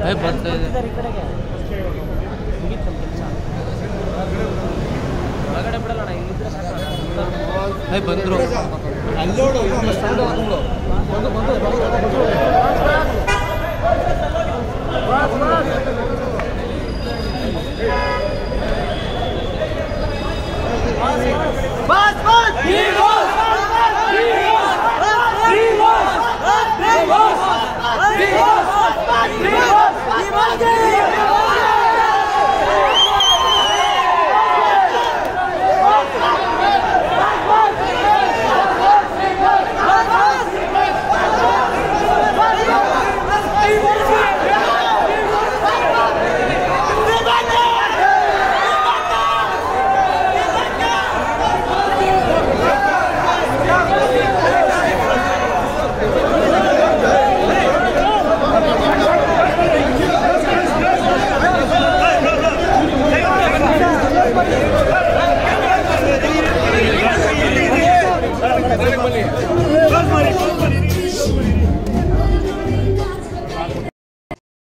ಏ ಬರ್ತಾ ಇದೆ ಒಳಗಡೆ ಬಿಡಲ್ಲ ಇಲ್ಲಿದ್ರೆ ಸಾಕು ಏ Don't put it, don't put it, don't put it.